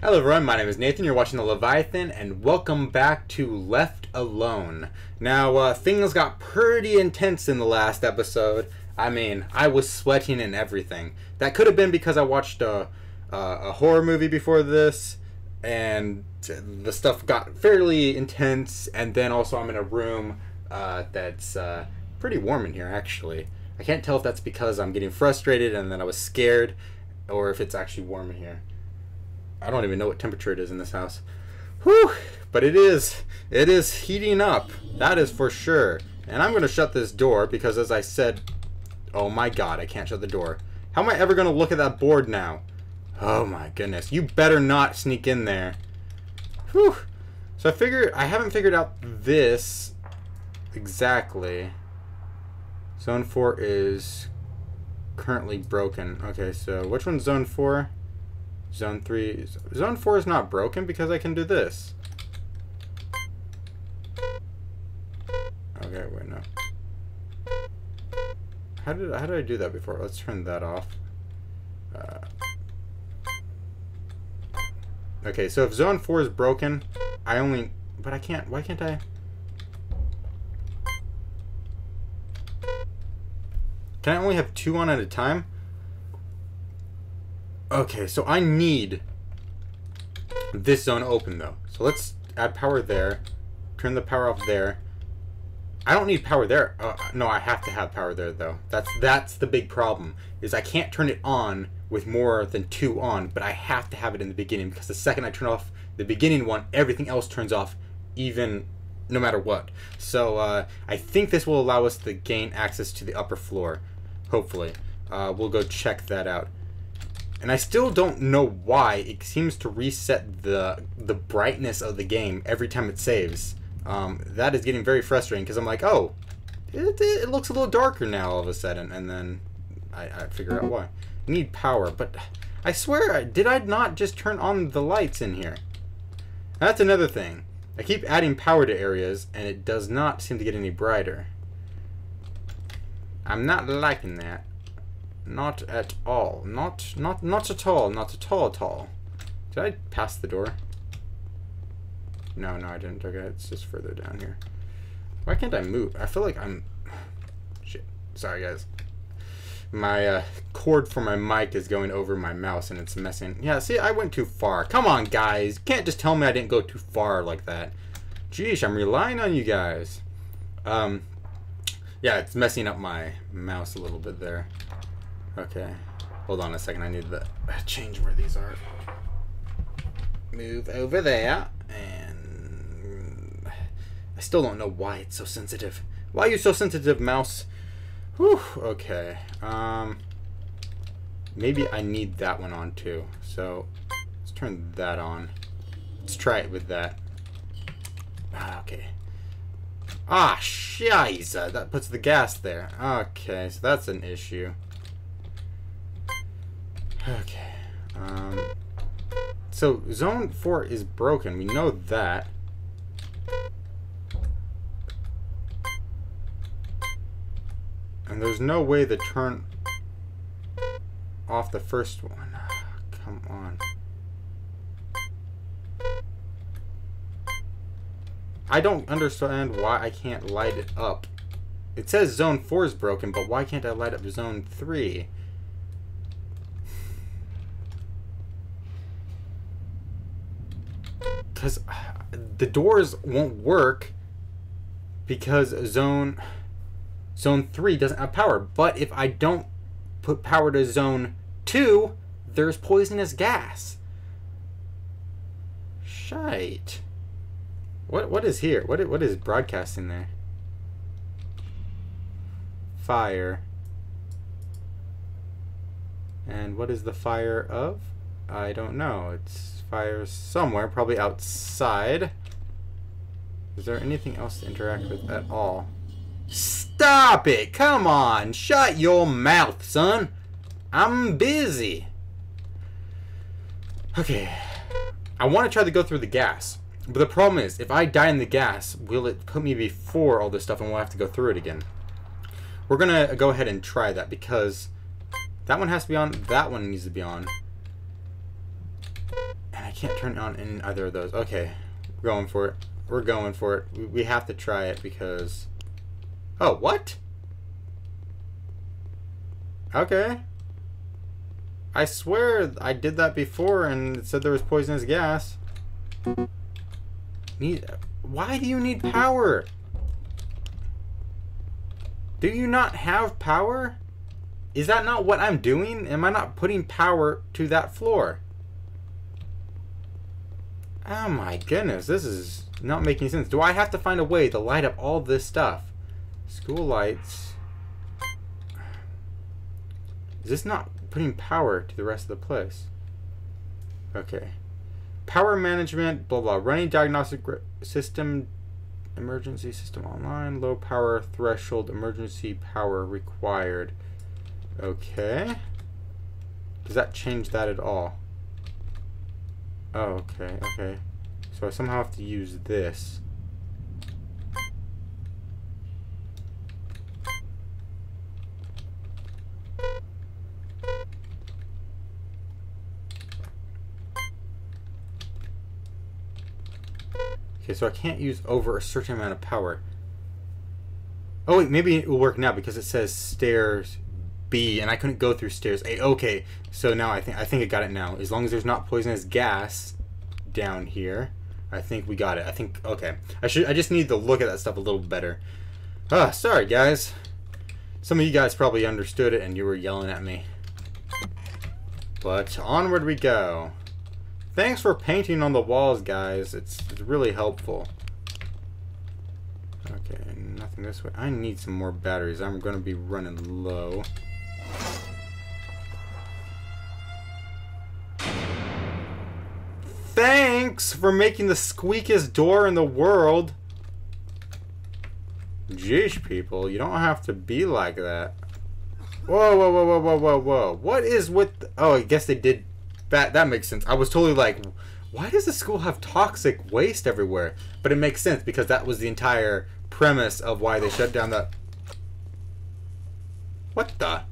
Hello everyone, my name is Nathan, you're watching The Leviathan, and welcome back to Left Alone. Now, uh, things got pretty intense in the last episode. I mean, I was sweating and everything. That could have been because I watched a, a, a horror movie before this, and the stuff got fairly intense, and then also I'm in a room uh, that's uh, pretty warm in here, actually. I can't tell if that's because I'm getting frustrated and then I was scared, or if it's actually warm in here. I don't even know what temperature it is in this house. Whew! But it is. It is heating up. That is for sure. And I'm going to shut this door because, as I said, oh my god, I can't shut the door. How am I ever going to look at that board now? Oh my goodness. You better not sneak in there. Whew. So I figure I haven't figured out this exactly. Zone 4 is currently broken. Okay, so which one's zone 4? Zone 3. Zone 4 is not broken because I can do this. Okay, wait, no. How did, how did I do that before? Let's turn that off. Uh, okay, so if zone 4 is broken, I only... But I can't... Why can't I... Can I only have two on at a time? Okay, so I need this zone open though. So let's add power there. Turn the power off there. I don't need power there. Uh, no, I have to have power there though. That's that's the big problem. Is I can't turn it on with more than two on, but I have to have it in the beginning because the second I turn off the beginning one, everything else turns off, even no matter what. So uh, I think this will allow us to gain access to the upper floor. Hopefully, uh, we'll go check that out. And I still don't know why it seems to reset the the brightness of the game every time it saves. Um, that is getting very frustrating because I'm like, oh, it, it, looks a little darker now all of a sudden, and then I, I figure out why. I need power, but I swear, I did I not just turn on the lights in here? That's another thing. I keep adding power to areas, and it does not seem to get any brighter. I'm not liking that. Not at all. Not, not, not at all. Not at all at all. Did I pass the door? No, no, I didn't. Okay, it's just further down here. Why can't I move? I feel like I'm... Shit. Sorry, guys. My uh, cord for my mic is going over my mouse and it's messing. Yeah, see, I went too far. Come on, guys. You can't just tell me I didn't go too far like that. Jeez, I'm relying on you guys. Um, yeah, it's messing up my mouse a little bit there. Okay. Hold on a second. I need to change where these are. Move over there. And I still don't know why it's so sensitive. Why are you so sensitive, mouse? Whew. Okay. Um. Maybe I need that one on too. So let's turn that on. Let's try it with that. Ah, okay. Ah, shiza. That puts the gas there. Okay, so that's an issue. Okay. Um, so zone 4 is broken. We know that. And there's no way to turn off the first one. Come on. I don't understand why I can't light it up. It says zone 4 is broken, but why can't I light up zone 3? Because uh, the doors won't work because zone zone 3 doesn't have power. But if i don't put power to zone 2 there's poisonous gas. Shite. What what is here? What what is broadcasting there? Fire. And what is the fire of? I don't know. It's fire somewhere, probably outside. Is there anything else to interact with at all? Stop it! Come on! Shut your mouth, son! I'm busy. Okay. I want to try to go through the gas. But the problem is, if I die in the gas, will it put me before all this stuff and we'll have to go through it again? We're going to go ahead and try that because that one has to be on, that one needs to be on. I can't turn on in either of those. Okay, we're going for it. We're going for it. We, we have to try it because... Oh, what? Okay. I swear I did that before and it said there was poisonous gas. Need... Why do you need power? Do you not have power? Is that not what I'm doing? Am I not putting power to that floor? Oh my goodness, this is not making sense. Do I have to find a way to light up all this stuff? School lights. Is this not putting power to the rest of the place? Okay. Power management, blah blah. Running diagnostic system, emergency system online, low power threshold, emergency power required. Okay. Does that change that at all? Oh, okay, okay. So I somehow have to use this. Okay, so I can't use over a certain amount of power. Oh wait, maybe it will work now because it says stairs B, and I couldn't go through stairs A. Okay, so now I think I think I got it now. As long as there's not poisonous gas down here, I think we got it. I think okay. I should I just need to look at that stuff a little better. Ah, sorry guys. Some of you guys probably understood it and you were yelling at me. But onward we go. Thanks for painting on the walls, guys. It's, it's really helpful. Okay, nothing this way. I need some more batteries. I'm going to be running low. Thanks for making the squeakiest door in the world. Jeez, people, you don't have to be like that. Whoa, whoa, whoa, whoa, whoa, whoa, whoa. What is with... Oh, I guess they did that that makes sense. I was totally like, why does the school have toxic waste everywhere? But it makes sense because that was the entire premise of why they shut down the. What the?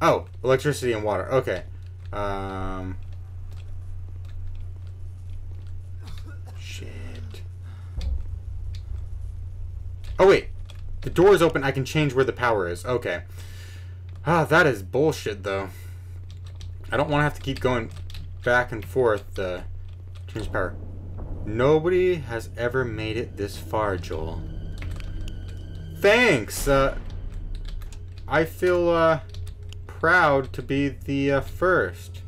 Oh, electricity and water. Okay. Um. Shit. Oh wait, the door is open. I can change where the power is. Okay. Ah, that is bullshit though. I don't want to have to keep going back and forth uh, change power. Nobody has ever made it this far, Joel. Thanks! Uh, I feel uh, proud to be the uh, first.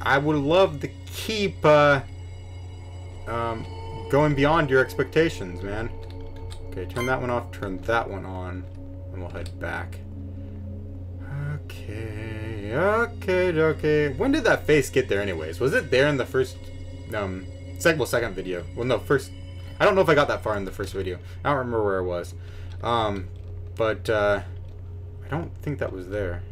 I would love to keep uh, um, going beyond your expectations, man. Okay, turn that one off, turn that one on. And we'll head back. Okay, okay, okay. When did that face get there anyways? Was it there in the first, um, second, well, second video? Well, no, first, I don't know if I got that far in the first video. I don't remember where it was. Um, but, uh, I don't think that was there.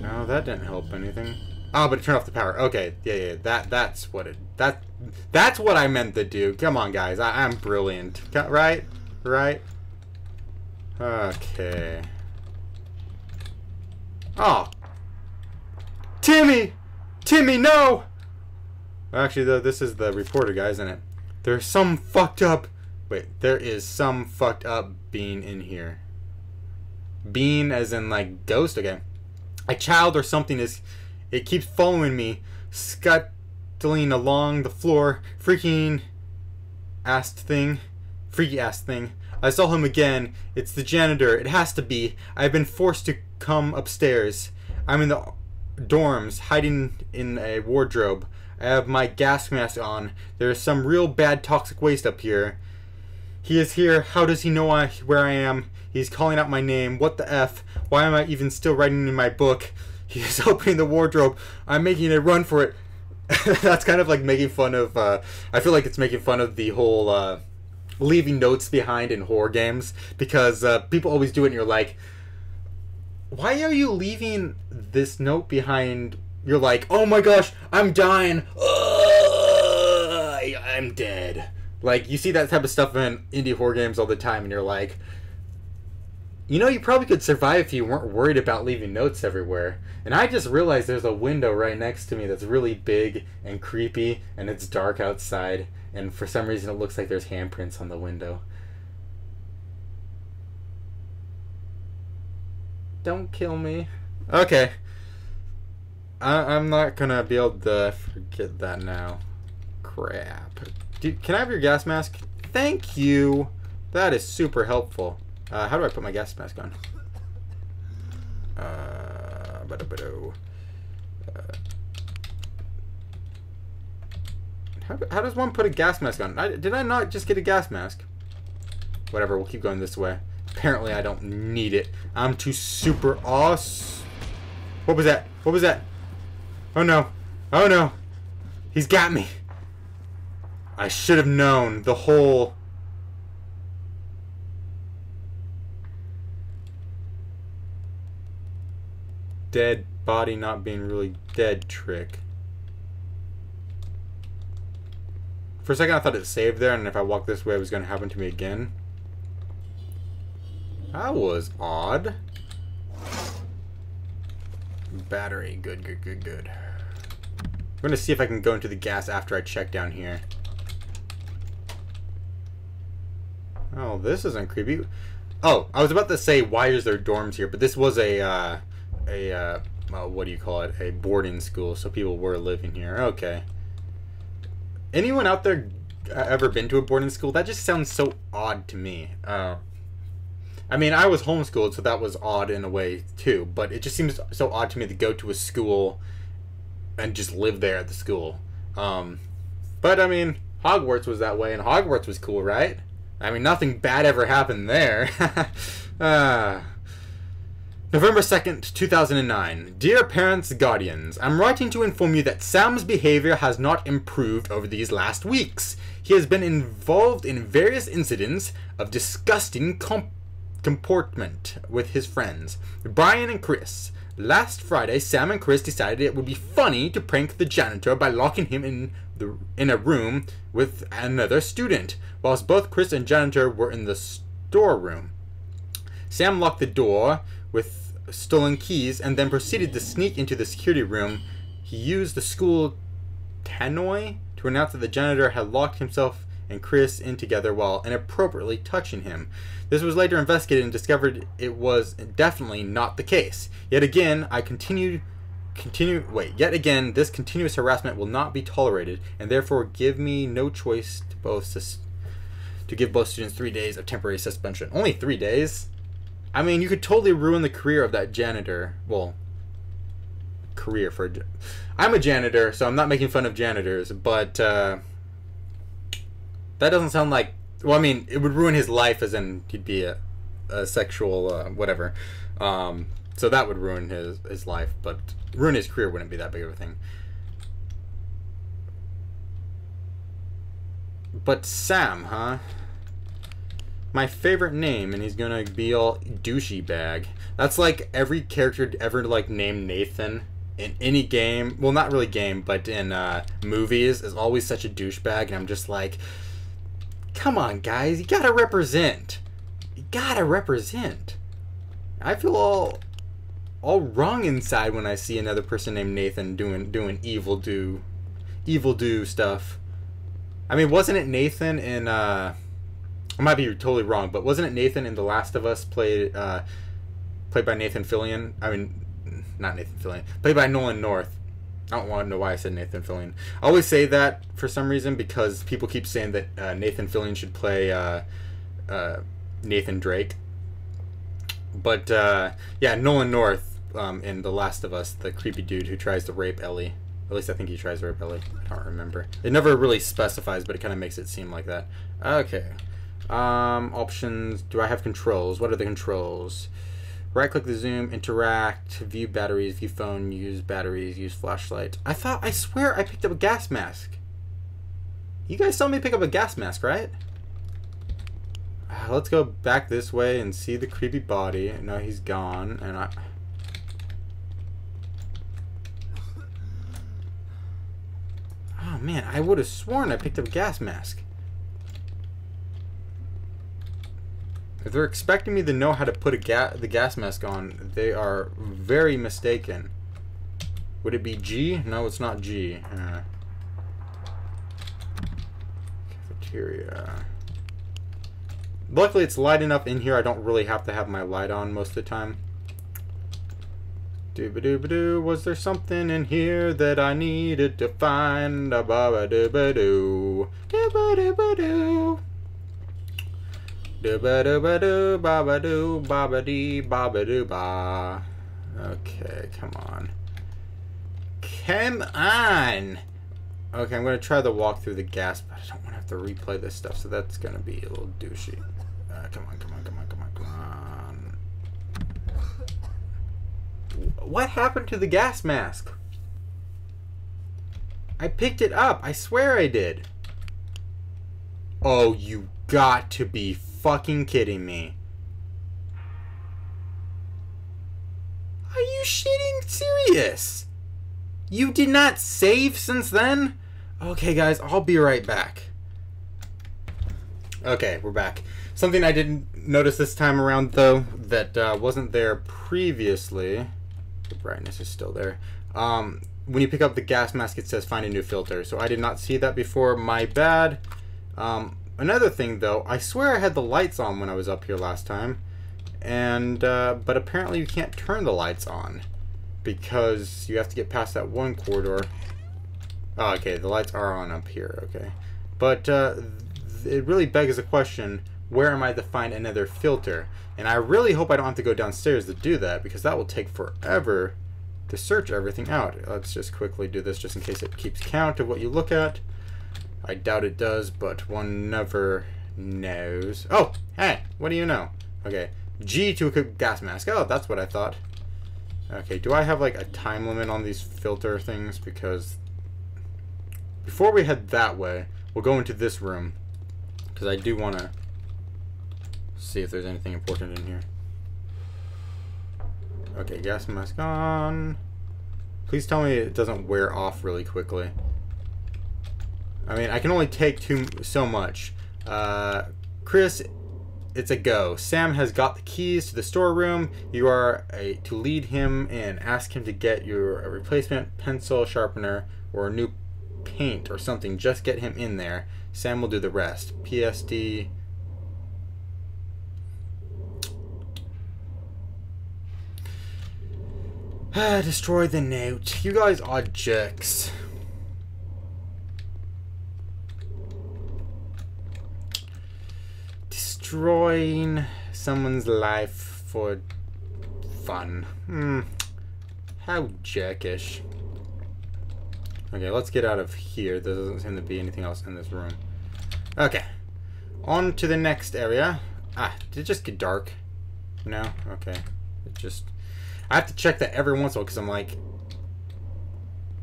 No, that didn't help anything. Oh, but it turned off the power. Okay, yeah, yeah, that that's what it that that's what I meant to do. Come on, guys, I, I'm brilliant. Right, right. Okay. Oh, Timmy, Timmy, no. Actually, though, this is the reporter guy, isn't it? There's some fucked up. Wait, there is some fucked up being in here. Being as in like ghost again. A child or something is it keeps following me, scuttling along the floor, freaking ass thing. Freaky ass thing. I saw him again. It's the janitor. It has to be. I've been forced to come upstairs. I'm in the dorms, hiding in a wardrobe. I have my gas mask on. There is some real bad toxic waste up here. He is here. How does he know I, where I am? He's calling out my name. What the F? Why am I even still writing in my book? He's opening the wardrobe. I'm making a run for it. That's kind of like making fun of. Uh, I feel like it's making fun of the whole uh, leaving notes behind in horror games because uh, people always do it, and you're like, why are you leaving this note behind? You're like, oh my gosh, I'm dying. I'm dead. Like you see that type of stuff in indie horror games all the time, and you're like, you know, you probably could survive if you weren't worried about leaving notes everywhere. And I just realized there's a window right next to me that's really big and creepy, and it's dark outside, and for some reason it looks like there's handprints on the window. Don't kill me. Okay. I, I'm not gonna be able to forget that now. Crap. Can I have your gas mask? Thank you. That is super helpful. Uh, how do I put my gas mask on? Uh, ba-da-ba-do. uh, how, how does one put a gas mask on? I, did I not just get a gas mask? Whatever, we'll keep going this way. Apparently I don't need it. I'm too super awesome. What was that? What was that? Oh no. Oh no. He's got me. I should have known the whole dead body not being really dead trick. For a second I thought it saved there and if I walked this way it was going to happen to me again. That was odd. Battery. Good, good, good, good. I'm to see if I can go into the gas after I check down here. Oh, this isn't creepy. Oh, I was about to say why is there dorms here, but this was a uh, a uh, well, what do you call it? A boarding school, so people were living here. Okay. Anyone out there uh, ever been to a boarding school? That just sounds so odd to me. Uh, I mean, I was homeschooled, so that was odd in a way too. But it just seems so odd to me to go to a school and just live there at the school. Um, but I mean, Hogwarts was that way, and Hogwarts was cool, right? I mean, nothing bad ever happened there. uh, November 2nd, 2009. Dear parents, guardians, I'm writing to inform you that Sam's behavior has not improved over these last weeks. He has been involved in various incidents of disgusting comp- comportment with his friends, Brian and Chris. Last Friday, Sam and Chris decided it would be funny to prank the janitor by locking him in the in a room with another student, whilst both Chris and janitor were in the storeroom. Sam locked the door with stolen keys and then proceeded to sneak into the security room. He used the school tannoy to announce that the janitor had locked himself and Chris in together while inappropriately touching him. This was later investigated and discovered it was definitely not the case. Yet again, I continued continue wait, yet again, this continuous harassment will not be tolerated and therefore give me no choice to both to give both students 3 days of temporary suspension. Only 3 days? I mean, you could totally ruin the career of that janitor. Well, career for. I'm a janitor, so I'm not making fun of janitors, but uh, that doesn't sound like. Well, I mean, it would ruin his life, as in he'd be a, a sexual uh, whatever. Um, so that would ruin his his life, but ruin his career wouldn't be that big of a thing. But Sam, huh? my favorite name, and he's gonna be all douchey bag. That's like every character ever like named Nathan in any game. Well, not really game, but in uh, movies is always such a douchebag, and I'm just like, come on, guys, you gotta represent. You gotta represent. I feel all all wrong inside when I see another person named Nathan doing doing evil do evil do stuff. I mean, wasn't it Nathan in uh I might be totally wrong, but wasn't it Nathan in The Last of Us played uh, played by Nathan Fillion? I mean, not Nathan Fillion, played by Nolan North. I don't want to know why I said Nathan Fillion. I always say that for some reason because people keep saying that uh, Nathan Fillion should play uh, uh Nathan Drake. But uh, yeah, Nolan North um, in The Last of Us, the creepy dude who tries to rape Ellie. At least I think he tries to rape Ellie. I don't remember. It never really specifies, but it kind of makes it seem like that. Okay. Um, options. Do I have controls? What are the controls? Right click the zoom, interact, view batteries, view phone, use batteries, use flashlight. I thought, I swear I picked up a gas mask. You guys saw me pick up a gas mask, right? Uh, let's go back this way and see the creepy body. No, he's gone, and I... Oh man, I would have sworn I picked up a gas mask. If they're expecting me to know how to put a ga the gas mask on, they are very mistaken. Would it be G? No, it's not G. Uh, cafeteria. Luckily, it's light enough in here. I don't really have to have my light on most of the time. Dooba dooba doo. Was there something in here that I needed to find? A ba. Dooba dooba doo. Dooba dooba doo. Baba doo. Baba dee. Baba doo ba. Okay, come on. Come on! Okay, I'm going to try to walk through the gas, but I don't want to have to replay this stuff, so that's going to be a little douchey. Uh, come on, come on, come on, come on, come on. What happened to the gas mask? I picked it up. I swear I did. Oh, you got to be fucking kidding me. Are you shitting serious? You did not save since then? Okay, guys, I'll be right back. Okay, we're back. Something I didn't notice this time around, though, that uh, wasn't there previously. The brightness is still there. Um, when you pick up the gas mask, it says find a new filter. So I did not see that before. My bad. Um, another thing, though, I swear I had the lights on when I was up here last time. And, uh, but apparently you can't turn the lights on because you have to get past that one corridor. Oh, okay, the lights are on up here, okay. But uh, it really begs the question, where am I to find another filter? And I really hope I don't have to go downstairs to do that, because that will take forever to search everything out. Let's just quickly do this just in case it keeps count of what you look at. I doubt it does, but one never knows. Oh, hey, what do you know? Okay, G to equip gas mask. Oh, that's what I thought. Okay, do I have like a time limit on these filter things? Because before we head that way, we'll go into this room. Because I do want to see if there's anything important in here. Okay, gas mask on. Please tell me it doesn't wear off really quickly. I mean, I can only take too so much. Uh, Chris it's a go. Sam has got the keys to the storeroom. You are a, to lead him and ask him to get your a replacement pencil sharpener or a new paint or something. Just get him in there. Sam will do the rest. PSD. Destroy the note. You guys are jerks. Destroying someone's life for fun. Hmm. How jerkish. Okay, let's get out of here. There doesn't seem to be anything else in this room. Okay. On to the next area. Ah, did it just get dark? No? Okay. It just... I have to check that every once in a while because I'm like...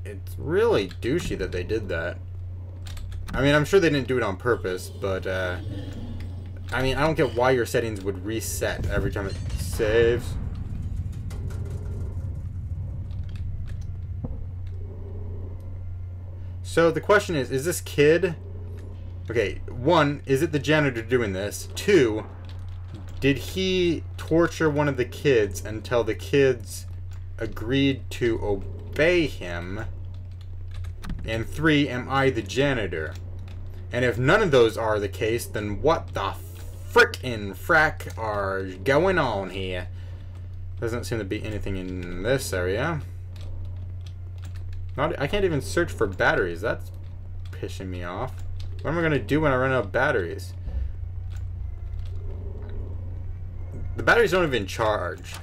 It's really douchey that they did that. I mean, I'm sure they didn't do it on purpose, but, uh... I mean, I don't get why your settings would reset every time it saves. So the question is, is this kid... Okay, one, is it the janitor doing this? Two, did he torture one of the kids until the kids agreed to obey him? And three, am I the janitor? And if none of those are the case, then what the frickin' frack are going on here? Doesn't seem to be anything in this area. Not, I can't even search for batteries. That's pissing me off. What am I going to do when I run out of batteries? The batteries don't even charge.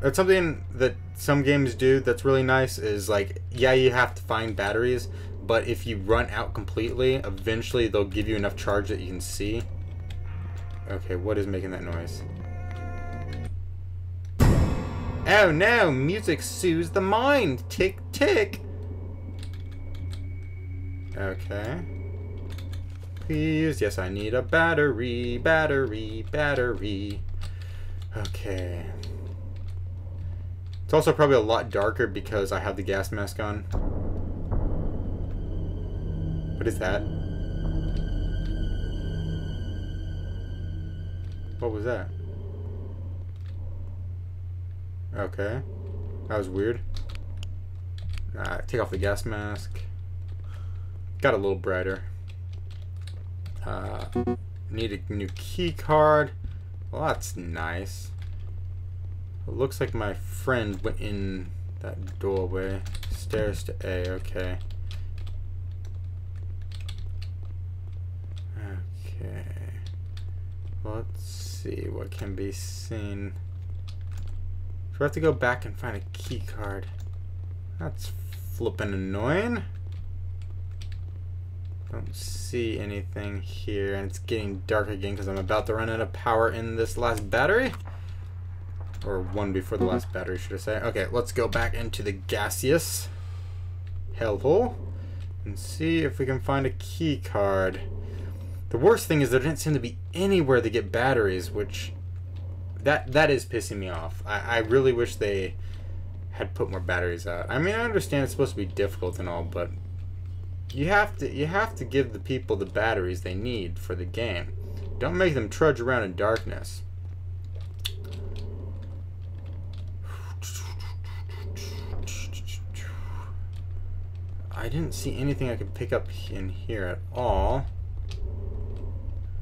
That's something that some games do that's really nice is like, yeah, you have to find batteries, but if you run out completely, eventually they'll give you enough charge that you can see. Okay, what is making that noise? Oh no, music soothes the mind. Tick, tick. Okay. Please, yes, I need a battery, battery, battery. Okay. It's also probably a lot darker because I have the gas mask on. What is that? What was that? Okay. That was weird. Uh, take off the gas mask. Got a little brighter. Uh, need a new key card. Well, that's nice. It looks like my friend went in that doorway. Stairs to A, okay. Okay. Let's see what can be seen. So we have to go back and find a key card? That's flippin' annoying. Don't see anything here, and it's getting dark again because I'm about to run out of power in this last battery. Or one before the last battery, should I say. Okay, let's go back into the gaseous hellhole and see if we can find a key card. The worst thing is there didn't seem to be anywhere to get batteries, which that that is pissing me off. I, I really wish they had put more batteries out. I mean, I understand it's supposed to be difficult and all, but you have to you have to give the people the batteries they need for the game. Don't make them trudge around in darkness. I didn't see anything I could pick up in here at all.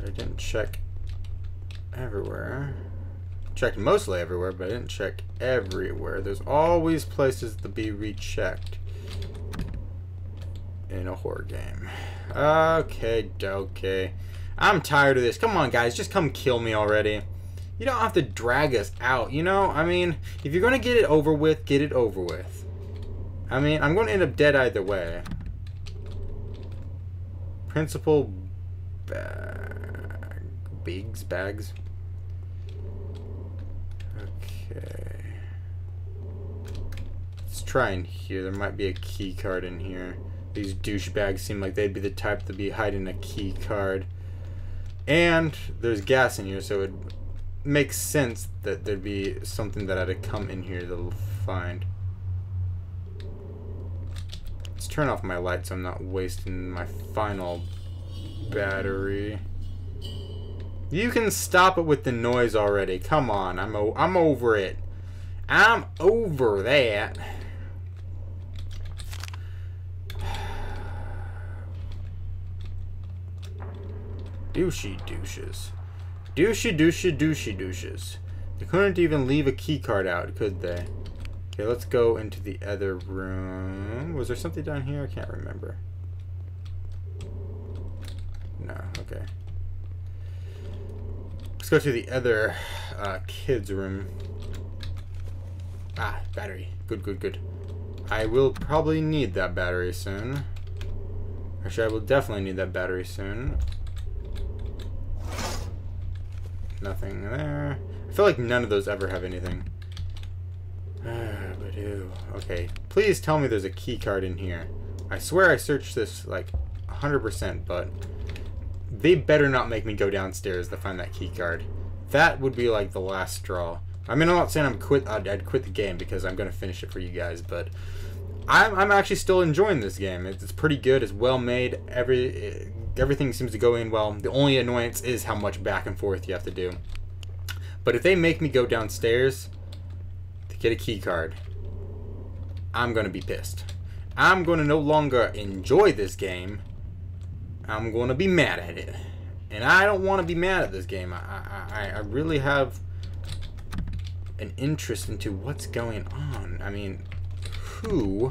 I didn't check everywhere. Checked mostly everywhere, but I didn't check everywhere. There's always places to be rechecked in a horror game. Okay, okay. I'm tired of this. Come on, guys. Just come kill me already. You don't have to drag us out, you know? I mean, if you're going to get it over with, get it over with. I mean, I'm going to end up dead either way. Principal bag. Bigs? Bags? Okay. Let's try in here. There might be a key card in here. These douchebags seem like they'd be the type to be hiding a key card. And there's gas in here, so it makes sense that there'd be something that to come in here to find. Let's turn off my light so I'm not wasting my final battery. You can stop it with the noise already. Come on, I'm, I'm over it. I'm over that. Douchey douches. Douchey douchey douchey douches. They couldn't even leave a key card out, could they? Okay, let's go into the other room. Was there something down here? I can't remember. No, okay. Let's go to the other uh, kids' room. Ah, battery. Good, good, good. I will probably need that battery soon. Actually, I will definitely need that battery soon. Nothing there. I feel like none of those ever have anything. Ah, but ew. Okay, please tell me there's a key card in here. I swear I searched this like 100%, but they better not make me go downstairs to find that key card. That would be like the last straw. I mean, I'm not saying I'm quit. I'd, I'd quit the game because I'm gonna finish it for you guys, but I'm, I'm actually still enjoying this game. It's, it's pretty good. It's well made. Every eh, everything seems to go in well. The only annoyance is how much back and forth you have to do. But if they make me go downstairs to get a key card, I'm going to be pissed. I'm going to no longer enjoy this game. I'm going to be mad at it. And I don't want to be mad at this game. I, I, I really have an interest into what's going on. I mean, who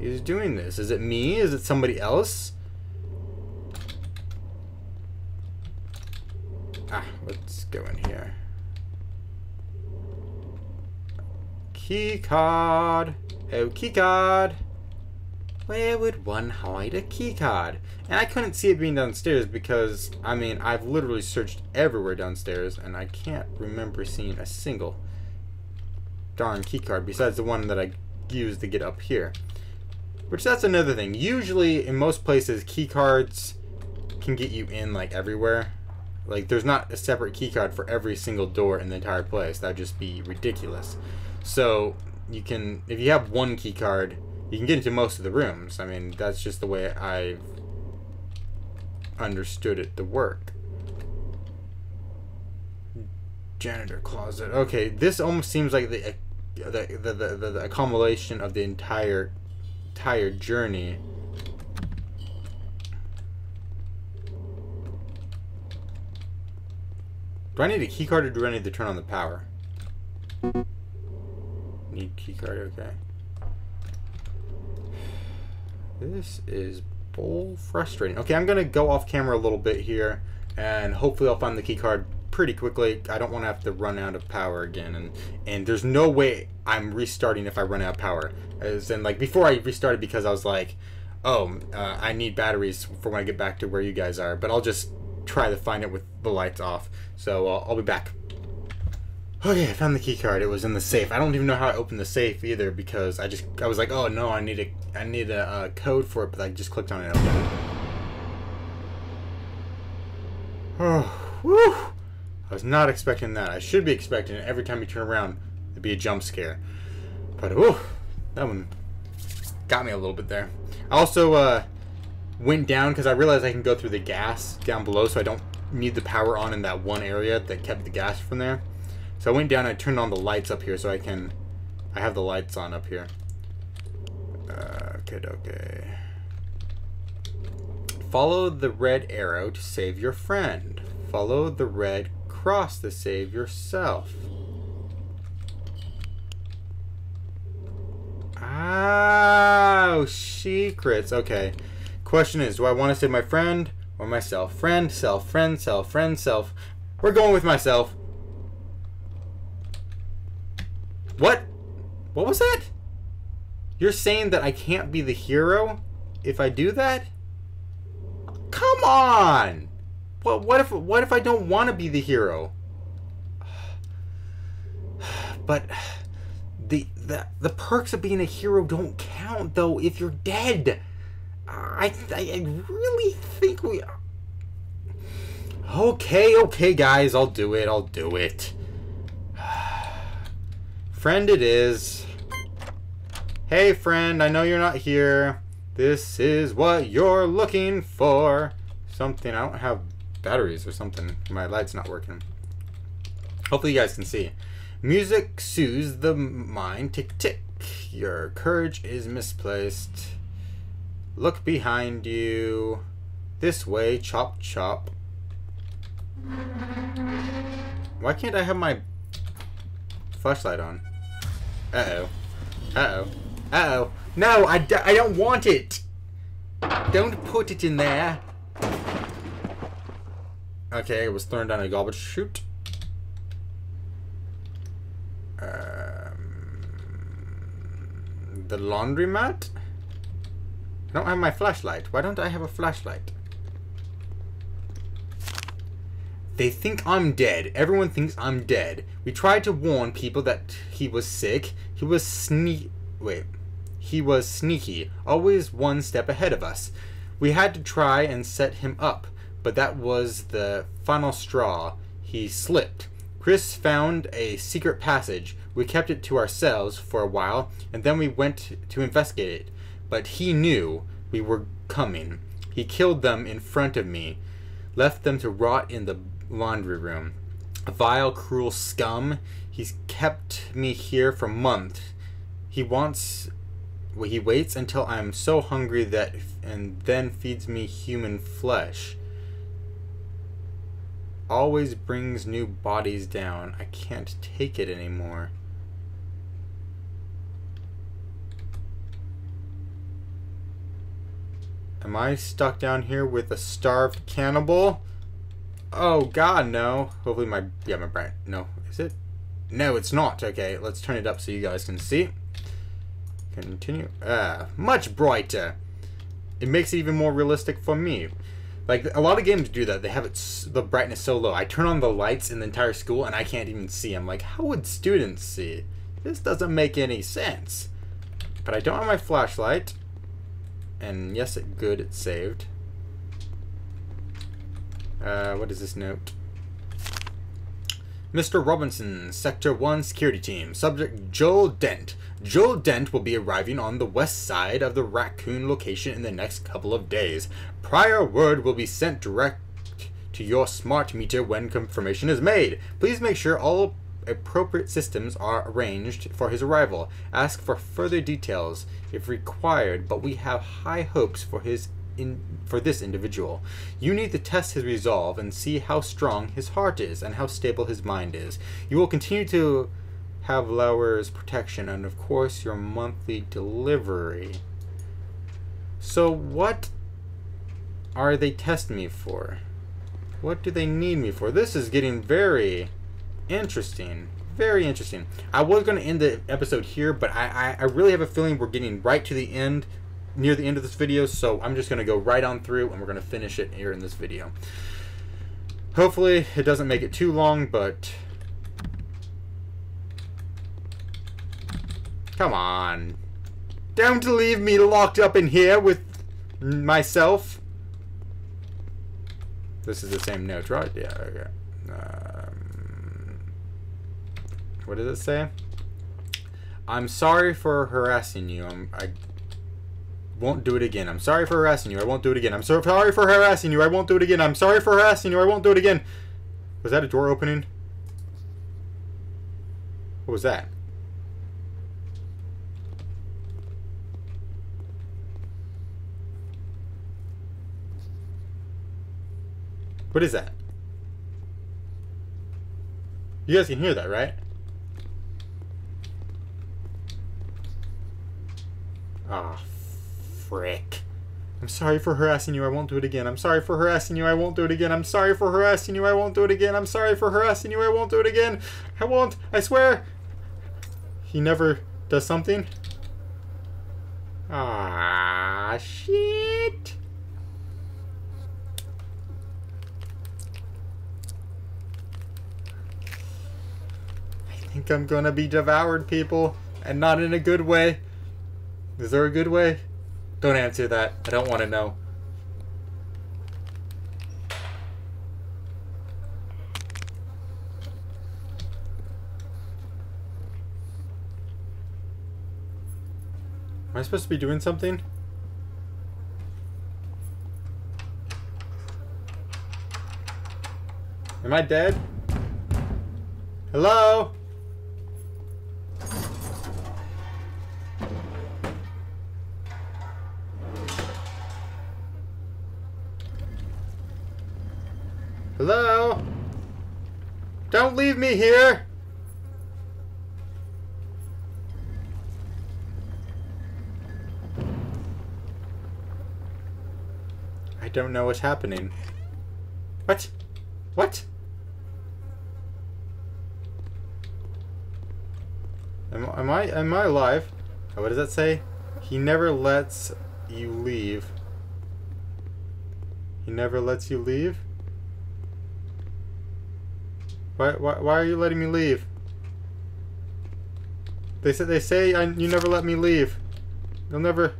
is doing this? Is it me? Is it somebody else? Ah, let's go in here. Key card. Oh, key card. Where would one hide a keycard? And I couldn't see it being downstairs because, I mean, I've literally searched everywhere downstairs and I can't remember seeing a single darn keycard besides the one that I used to get up here. Which that's another thing. Usually, in most places, keycards can get you in like everywhere. Like, there's not a separate keycard for every single door in the entire place. That'd just be ridiculous. So, you can, if you have one keycard, you can get into most of the rooms. I mean, that's just the way I've understood it to work. Janitor closet. Okay, this almost seems like the the the, the, the, the accumulation of the entire entire journey. Do I need a keycard or do I need to turn on the power? Need keycard, okay. This is bull frustrating. Okay, I'm gonna go off camera a little bit here and hopefully I'll find the key card pretty quickly. I don't want to have to run out of power again, and and there's no way I'm restarting if I run out of power. As in, like before I restarted because I was like, oh, uh, I need batteries for when I get back to where you guys are. But I'll just try to find it with the lights off. So uh, I'll be back. Okay, I found the key card. It was in the safe. I don't even know how I opened the safe either because I just I was like, oh no, I need a I need a uh, code for it, but I just clicked on it. And opened it. Oh, whew. I was not expecting that. I should be expecting it every time you turn around to be a jump scare. But whew, that one got me a little bit there. I also uh, went down because I realized I can go through the gas down below, so I don't need the power on in that one area that kept the gas from there. So I went down and I turned on the lights up here so I can... I have the lights on up here. Uh, okay, okay. Follow the red arrow to save your friend. Follow the red cross to save yourself. Oh, secrets. Okay. Question is, do I want to save my friend or myself? Friend, self, friend, self, friend, self. We're going with myself. What? What was that? You're saying that I can't be the hero if I do that? Come on! What, what if what if I don't want to be the hero? But the, the the perks of being a hero don't count though if you're dead. I I really think we. Okay, okay, guys, I'll do it. I'll do it. Friend it is. Hey, friend, I know you're not here. This is what you're looking for. Something. I don't have batteries or something. My light's not working. Hopefully you guys can see. Music soothes the mind. Tick, tick. Your courage is misplaced. Look behind you. This way. Chop, chop. Why can't I have my flashlight on? Uh-oh. Uh-oh. Uh-oh. No, I d I don't want it! Don't put it in there. Okay, it was thrown down a garbage chute. Um, the laundromat? I don't have my flashlight. Why don't I have a flashlight? They think I'm dead. Everyone thinks I'm dead. We tried to warn people that he was sick. He was sneak. Wait. He was sneaky, always one step ahead of us. We had to try and set him up, but that was the final straw. He slipped. Chris found a secret passage. We kept it to ourselves for a while, and then we went to investigate it. But he knew we were coming. He killed them in front of me, left them to rot in the laundry room. A vile, cruel scum. He's kept me here for months. He wants. Well, he waits until I'm so hungry that. and then feeds me human flesh. Always brings new bodies down. I can't take it anymore. Am I stuck down here with a starved cannibal? Oh god, no. Hopefully my yeah, my bright no. Is it? No, it's not. Okay, let's turn it up so you guys can see. Continue. Ah, much brighter. It makes it even more realistic for me. Like a lot of games do that. They have it the brightness so low. I turn on the lights in the entire school and I can't even see. I'm like, how would students see? This doesn't make any sense. But I don't have my flashlight. And yes, it good. It's saved. Uh, what is this note? Mr. Robinson, Sector 1 Security Team. Subject Joel Dent. Joel Dent will be arriving on the west side of the Raccoon location in the next couple of days. Prior word will be sent direct to your smart meter when confirmation is made. Please make sure all appropriate systems are arranged for his arrival. Ask for further details if required, but we have high hopes for his in for this individual. You need to test his resolve and see how strong his heart is and how stable his mind is. You will continue to have Lauer's protection and of course your monthly delivery. So what are they testing me for? What do they need me for? This is getting very interesting. Very interesting. I was going to end the episode here, but I, I, I really have a feeling we're getting right to the end, near the end of this video, so I'm just going to go right on through and we're going to finish it here in this video. Hopefully it doesn't make it too long, but... Come on. Don't leave me locked up in here with myself. This is the same note, right? Yeah, okay. Um, what does it say? I'm sorry for harassing you. I'm, I won't do it again. I'm sorry for harassing you. I won't do it again. I'm so sorry for harassing you. I won't do it again. I'm sorry for harassing you. I won't do it again. Was that a door opening? What was that? What is that? You guys can hear that, right? Ah, oh, frick. I'm sorry for harassing you. I won't do it again. I'm sorry for harassing you. I won't do it again. I'm sorry for harassing you. I won't do it again. I'm sorry for harassing you. I won't do it again. I won't. I swear. He never does something. Ah, shit. I think I'm gonna be devoured, people, and not in a good way. Is there a good way? Don't answer that. I don't want to know. Am I supposed to be doing something? Am I dead? Hello? Me here! I don't know what's happening. What? What? Am, am I am I alive? Oh, what does that say? He never lets you leave. He never lets you leave? Why, why, why are you letting me leave? They said they say I, you never let me leave. You'll never.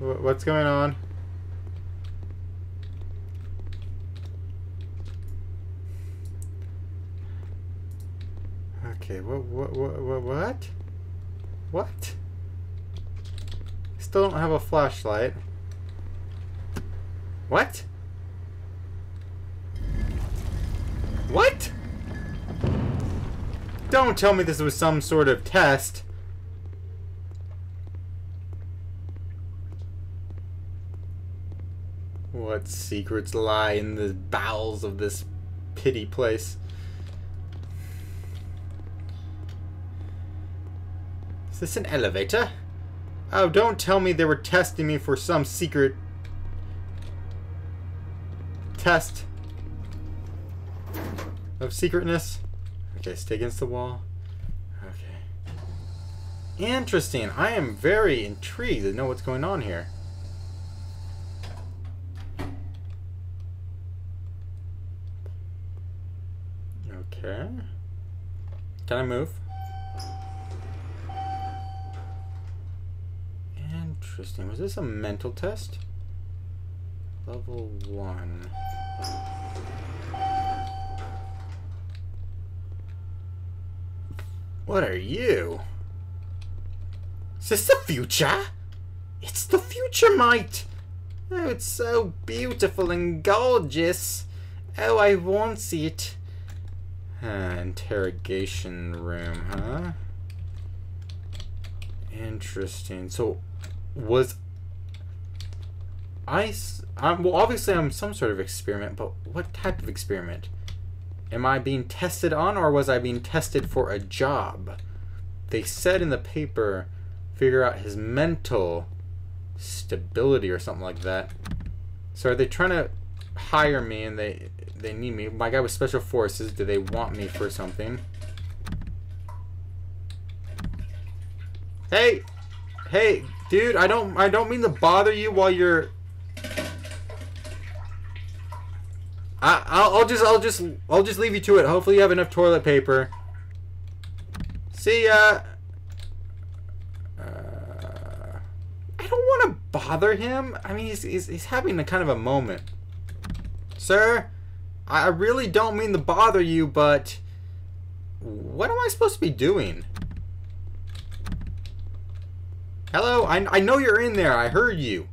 What's going on? Okay, what, what, what, what? What? Still don't have a flashlight. What? What? Tell me this was some sort of test. What secrets lie in the bowels of this pity place? Is this an elevator? Oh, don't tell me they were testing me for some secret test of secretness. Okay, stay against the wall. Interesting. I am very intrigued to know what's going on here. Okay. Can I move? Interesting. Was this a mental test? Level 1. What are you? Is this the future? It's the future, mate! Oh, it's so beautiful and gorgeous. Oh, I want it. Uh, interrogation room, huh? Interesting. So, was I? I'm, well, obviously, I'm some sort of experiment, but what type of experiment? Am I being tested on, or was I being tested for a job? They said in the paper, figure out his mental stability or something like that. So are they trying to hire me and they they need me. My guy with special forces, do they want me for something? Hey! Hey, dude, I don't I don't mean to bother you while you're I I'll, I'll just I'll just I'll just leave you to it. Hopefully you have enough toilet paper. See ya. Uh, I don't want to bother him. I mean, he's, he's, he's having a kind of a moment. Sir, I really don't mean to bother you, but what am I supposed to be doing? Hello? I, I know you're in there. I heard you.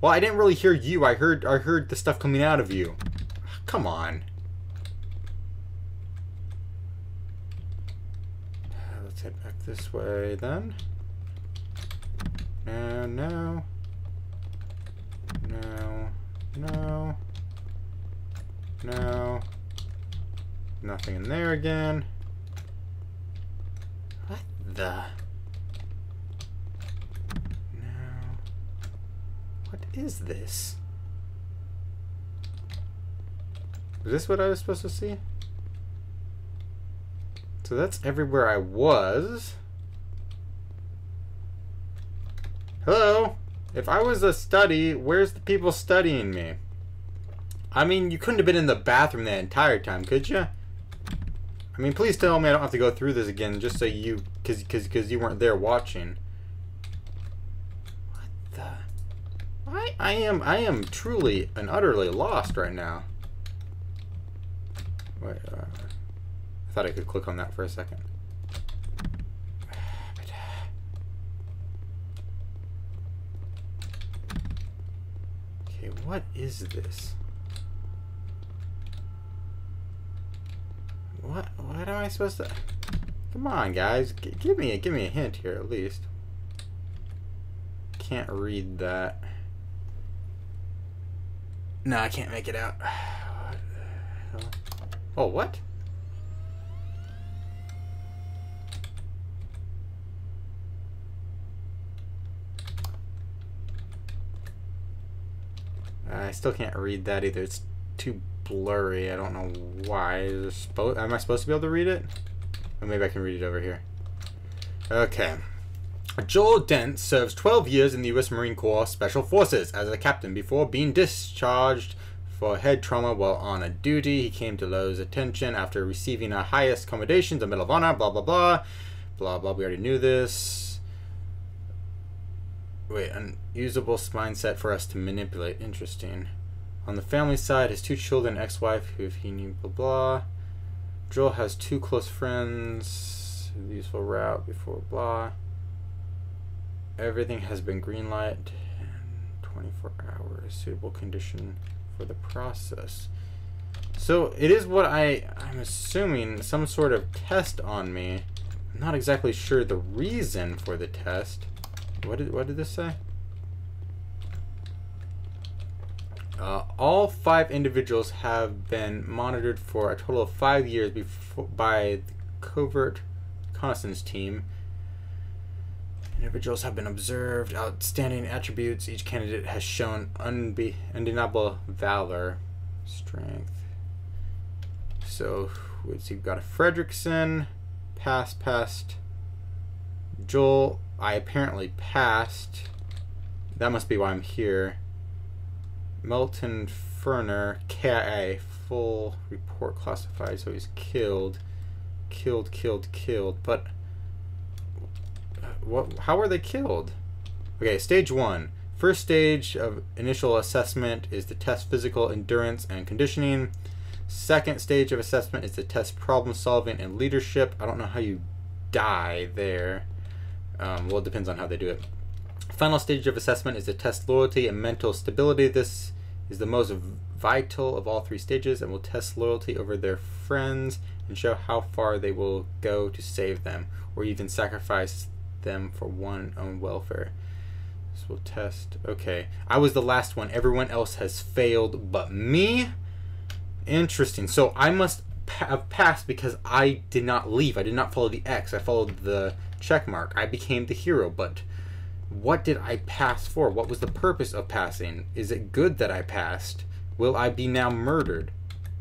Well, I didn't really hear you. I heard I heard the stuff coming out of you. Come on. Let's head back this way then. No, no. No. No. No. Nothing in there again. What the? No. What is this? Is this what I was supposed to see? So that's everywhere I was. Hello? If I was a study, where's the people studying me? I mean, you couldn't have been in the bathroom that entire time, could you? I mean, please tell me I don't have to go through this again just so you, cause, cause, cause you weren't there watching. What the? I, I am, I am truly and utterly lost right now. Wait, uh, I thought I could click on that for a second. Okay, what is this? What? What am I supposed to? Come on, guys, G give me a give me a hint here at least. Can't read that. No, I can't make it out. Oh, what? I still can't read that either. It's too blurry. I don't know why. Am I supposed to be able to read it? Or maybe I can read it over here. Okay. Joel Dent serves 12 years in the U.S. Marine Corps Special Forces as a captain before being discharged for head trauma while on a duty. He came to Lowe's attention after receiving a highest commendations, the Medal of Honor, blah, blah, blah. Blah, blah, we already knew this. Wait, unusable mindset for us to manipulate. Interesting. On the family side, his two children, ex-wife, who he knew, blah blah. Joel has two close friends. Useful route before blah. Everything has been green light. 24 hours. Suitable condition for the process. So it is what I I'm assuming some sort of test on me. I'm not exactly sure the reason for the test. What did what did this say? Uh, all five individuals have been monitored for a total of five years before, by the covert reconnaissance team. Individuals have been observed outstanding attributes. Each candidate has shown unbe- undeniable valor, strength. So, let's see, we've got a Fredrickson, pass, passed. Joel, I apparently passed. That must be why I'm here. Melton Ferner, KIA, full report classified, so he's killed. Killed, killed, killed. But, what? how were they killed? Okay, stage one. First stage of initial assessment is to test physical endurance and conditioning. Second stage of assessment is to test problem solving and leadership. I don't know how you die there. Um, well, it depends on how they do it. final stage of assessment is to test loyalty and mental stability. This is the most vital of all three stages and will test loyalty over their friends and show how far they will go to save them or even sacrifice them for one own welfare. This will test. Okay. I was the last one. Everyone else has failed but me. Interesting. So I must have passed because I did not leave. I did not follow the X. I followed the check mark. I became the hero, but what did I pass for? What was the purpose of passing? Is it good that I passed? Will I be now murdered?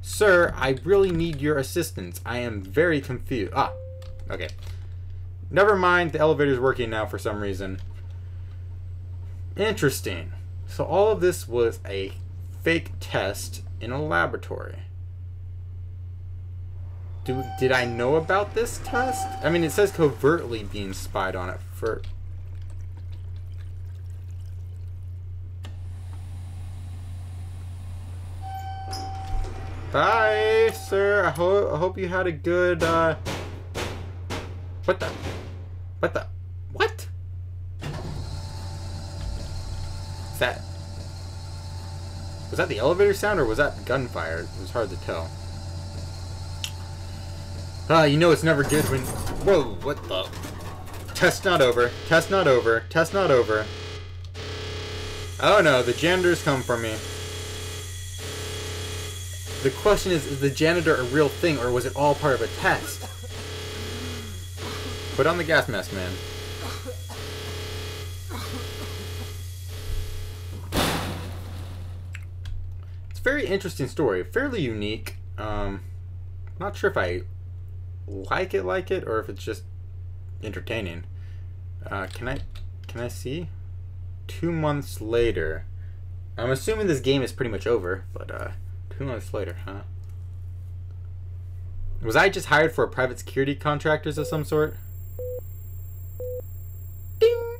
Sir, I really need your assistance. I am very confused. Ah, okay. Never mind, the elevator's working now for some reason. Interesting. So all of this was a fake test in a laboratory. Do, did I know about this test? I mean, it says covertly being spied on it for... Bye, sir. I, I hope you had a good, uh... What the? What the? What? Is that... Was that the elevator sound or was that gunfire? It was hard to tell. Ah, you know it's never good when... Whoa, what the... Test not over. Test not over. Test not over. Oh no, the janitors come for me. The question is, is the janitor a real thing or was it all part of a test? Put on the gas mask, man. It's a very interesting story. Fairly unique. Um, not sure if I like it like it or if it's just entertaining. Uh, can I can I see? Two months later. I'm assuming this game is pretty much over, but uh, two months later, huh? Was I just hired for a private security contractors of some sort? Ding!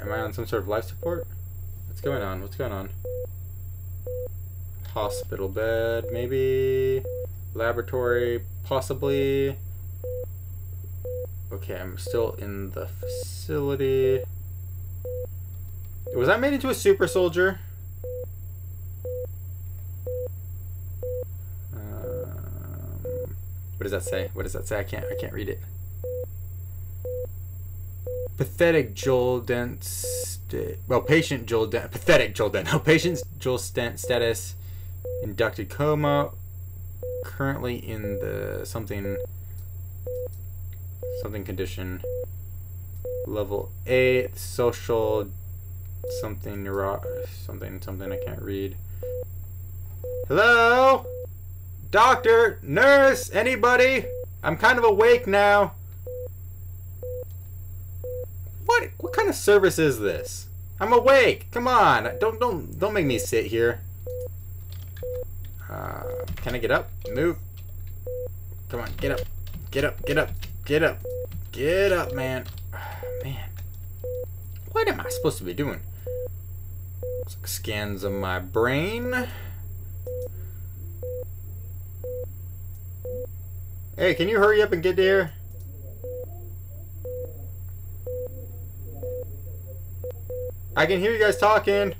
Am I on some sort of life support? What's going on? What's going on? Hospital bed, maybe. Laboratory, possibly. Okay, I'm still in the facility. Was I made into a super soldier? Um, what does that say? What does that say? I can't. I can't read it. Pathetic Joel Dent. Well, patient Joel Dent. Pathetic Joel Dent. No, patient Joel Stent status inducted coma currently in the something something condition level 8 social something neuro something something I can't read. Hello? Doctor? Nurse? Anybody? I'm kind of awake now. What what kind of service is this? I'm awake. Come on. Don't don't don't make me sit here uh, can I get up? Move. Come on, get up. Get up, get up, get up. Get up, man. man. What am I supposed to be doing? Scans of my brain. Hey, can you hurry up and get there? I can hear you guys talking.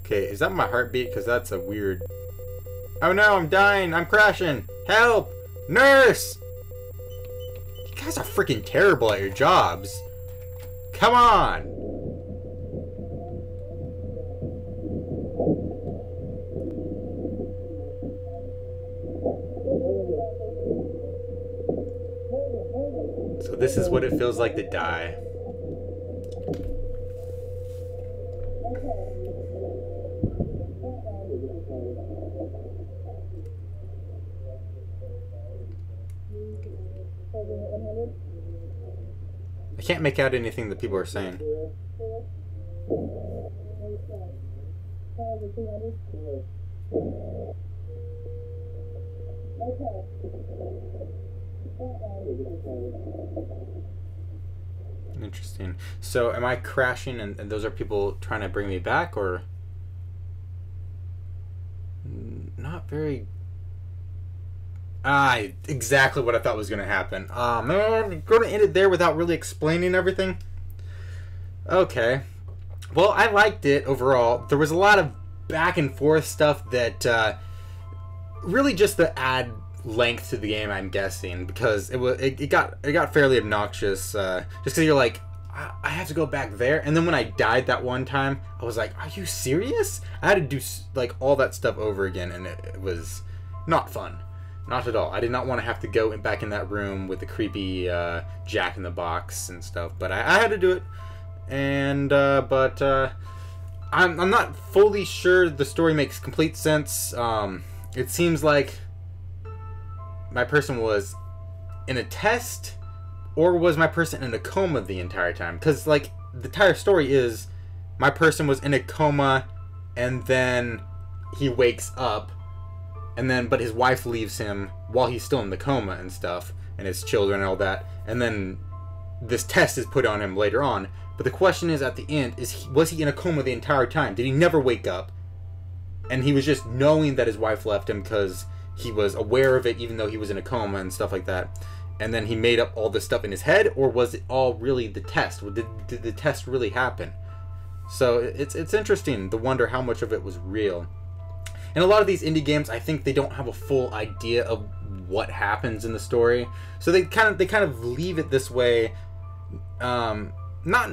Okay, is that my heartbeat? Because that's a weird Oh no, I'm dying. I'm crashing. Help! Nurse! You guys are freaking terrible at your jobs. Come on! So this is what it feels like to die. I can't make out anything that people are saying. Interesting. So, am I crashing and, and, those are people trying to bring me back, or not very Ah, exactly what I thought was going to happen. Ah, man, you're going to end it there without really explaining everything? Okay. Well, I liked it overall. There was a lot of back and forth stuff that uh, really just to add length to the game, I'm guessing, because it was it, it got it got fairly obnoxious. Uh, just because you're like, I, I have to go back there, and then when I died that one time, I was like, Are you serious? I had to do like all that stuff over again, and it, it was not fun. Not at all. I did not want to have to go back in that room with the creepy uh, Jack in the Box and stuff, but I, I had to do it. And uh, but uh, I'm I'm not fully sure the story makes complete sense. Um, it seems like my person was in a test, or was my person in a coma the entire time? Because like the entire story is my person was in a coma, and then he wakes up and then but his wife leaves him while he's still in the coma and stuff and his children and all that. And then this test is put on him later on. But the question is at the end is he, was he in a coma the entire time? Did he never wake up? And he was just knowing that his wife left him because he was aware of it even though he was in a coma and stuff like that and then he made up all this stuff in his head or was it all really the test? Did, did the test really happen? So it's it's interesting to wonder how much of it was real. And a lot of these indie games i think they don't have a full idea of what happens in the story. So they kind of they kind of leave it this way um not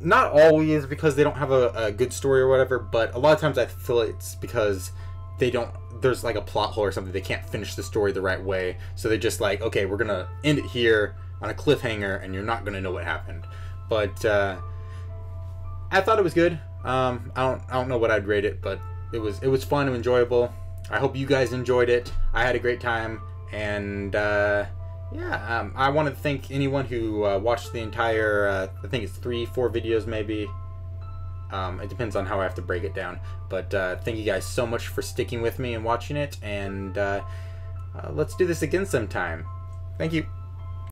not always because they don't have a, a good story or whatever but a lot of times i feel it's because they don't there's like a plot hole or something they can't finish the story the right way so they're just like okay we're gonna end it here on a cliffhanger and you're not gonna know what happened but uh i thought it was good um i don't i don't know what i'd rate it but it was it was fun and enjoyable. I hope you guys enjoyed it. I had a great time, and uh, yeah, um, I want to thank anyone who uh, watched the entire. Uh, I think it's three, four videos, maybe. Um, it depends on how I have to break it down. But uh, thank you guys so much for sticking with me and watching it, and uh, uh, let's do this again sometime. Thank you.